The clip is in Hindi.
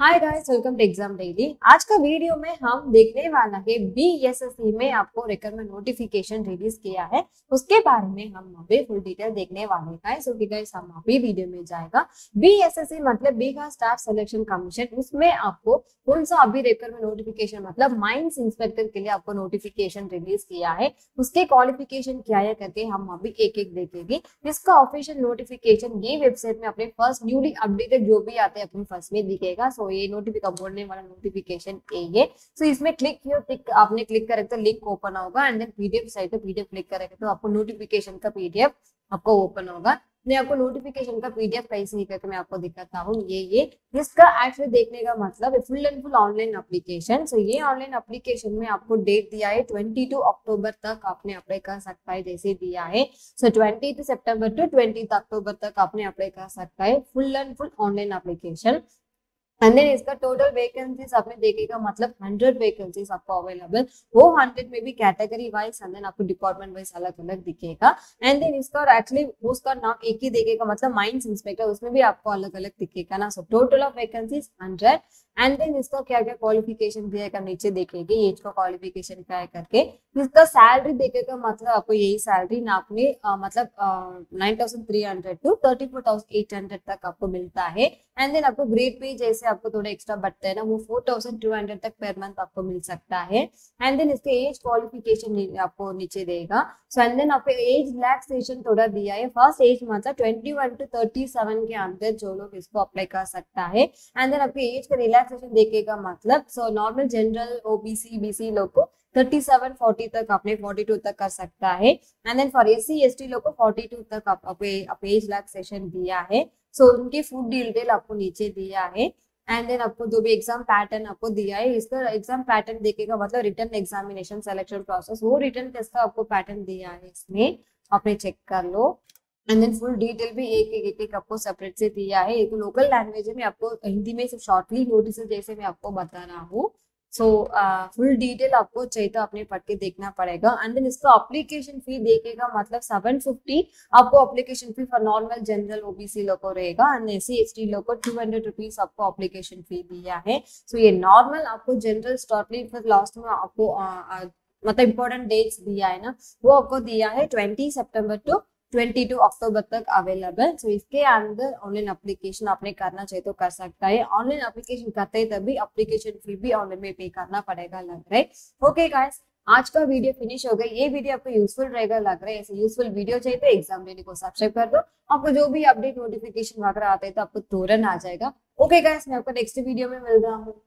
Hi guys welcome to exam daily आज का वीडियो में हम देखने वाला है बीएसएससी में आपको रिक्वायरमेंट नोटिफिकेशन रिलीज़ किया है। उसके बारे में हम अभी फुल डिटेल देखने वाले हैं। सो गाइस हम अभी वीडियो में जाएगा। बीएसएससी मतलब बिहार स्टाफ सिलेक्शन कमीशन उसमें आपको कौन सा अभी रिक्वायरमेंट नोटिफिकेशन मतलब माइंस इंस्पेक्टर के लिए आपको नोटिफिकेशन रिलीज़ किया है। उसके क्वालिफिकेशन क्या है करके हम अभी एक एक देखेंगे। इसका ऑफिशियल नोटिफिकेशन ये वेबसाइट में अपने फ़र्स्ट न्यूली अपडेटेड जो भी आते हैं, अपने फ़र्स्ट में दिखेगा। सो ये नोटिफिकेशन बोलने वाला नोटिफिकेशन ये सो इसमें क्लिक किया आपने क्लिक करेगा तो लिंक ओपन होगा एंड देन पीडीएफ साइट पे पीडीएफ क्लिक करेगा तो आपको नोटिफिकेशन का पीडीएफ आपको ओपन होगा। मैं आपको नोटिफिकेशन का पीडीएफ कैसे ही करके मैं आपको दिखाता हूँ। ये ये, इसका एक्चुअली देखने का मतलब full and full online application so ये ऑनलाइन एप्लीकेशन में आपको डेट दिया है 22 अक्टूबर तक आपने अप्लाई कर सकता है, जैसे दिया है। सो 20 सितंबर टू 20 अक्टूबर तक आपने अप्लाई कर सकता है। Full and full online application and then इसका टोटल वैकेंसीज आपने देखेगा मतलब हंड्रेड वैकेंसीज आपको अवेलेबल वो हंड्रेड में भी कैटेगरी वाइज एंड देन आपको डिपार्टमेंट वाइज अलग अलग दिखेगा। एंड देन इसका एक्चुअली उसका नाम एक ही देखेगा। मतलब माइंस इंस्पेक्टर उसमें भी आपको अलग अलग दिखेगा ना। So total of vacancies hundred and then इसका क्या क्या क्वालिफिकेशन दिएगा नीचे देखेगी एज का क्वालिफिकेशन क्या है करके। इसका सैलरी देखेगा मतलब आपको यही सैलरी ना आपने मतलब नाइन टू थर्टी तक आपको मिलता है। एंड देन आपको ग्रेड पे जैसे आपको थोड़ा एक्स्ट्रा बढ़ता है ना, वो फोर थाउज़ेंड टू हंड्रेड तक पर मंथ आपको मिल सकता है। एंड देन इसके एज क्वालिफिकेशन आपको नीचे देगा। सो एंड देन आपको एज रिलैक्सेशन थोड़ा दिया है। फ़र्स्ट एज मतलब twenty one to thirty seven के अंदर जो लोग इसको अप्लाई कर सकता है। एंड देन आपके एज का रिलैक्सेशन देखेगा मतलब so normal general OBC BC लोग को थर्टी सेवन फोर्टी तक आपने फोर्टी टू तक कर सकता है। And then for S C लोग को फोर्टी टू तक आप एज रिलैक्सेशन दिया है। सो so, उनकी फ़ूड डिटेल आपको नीचे दिया है। एंड देन आपको जो भी एग्ज़ाम पैटर्न आपको दिया है इसका एग्ज़ाम पैटर्न देखेगा मतलब रिटर्न एग्जामिनेशन सिलेक्शन प्रोसेस वो रिटर्न टेस्ट का आपको पैटर्न दिया है इसमें। आपने चेक कर लो। एंड देन फुल डिटेल भी एक एक एक आपको सेपरेट से दिया है। एक लोकल लैंग्वेज में आपको हिंदी में शॉर्टली नोटिस जैसे मैं आपको बता रहा हूँ। सो फुल डिटेल आपको चाहिए तो आपने पढ़ के देखना पड़ेगा। एंड देन इसका अप्लीकेशन फ़ी देखेगा मतलब सेवन फिफ्टी आपको application fee for normal general OBC लोग को रहेगा। And S C S T लोग को टू हंड्रेड रुपीज़ आपको अप्लीकेशन फ़ी दिया है। सो so, ये नॉर्मल आपको जनरल स्टॉटली फिर लास्ट में आपको uh, uh, मतलब इम्पोर्टेंट डेट्स दिया है ना वो आपको दिया है ट्वेंटी सेप्टेम्बर टू 22 अक्टूबर तक अवेलेबल सो इसके अंदर ऑनलाइन अप्लीकेशन आपने करना चाहिए तो कर सकता है। ऑनलाइन अप्लीकेशन करते हैं तभी अप्लीकेशन फ़ी भी ऑनलाइन में पे करना पड़ेगा लग रहा है। ओके गाइस आज का वीडियो फिनिश हो गया। ये वीडियो आपको यूजफुल रहेगा लग रहा है। ऐसे यूजफुल वीडियो चाहिए तो एग्ज़ाम डेली को सब्सक्राइब कर दो। आपको जो भी अपडेट नोटिफिकेशन वगैरह आते हैं तो आपको तुरंत आ जाएगा। ओके गाइस मैं आपको नेक्स्ट वीडियो में मिल रहा हूँ।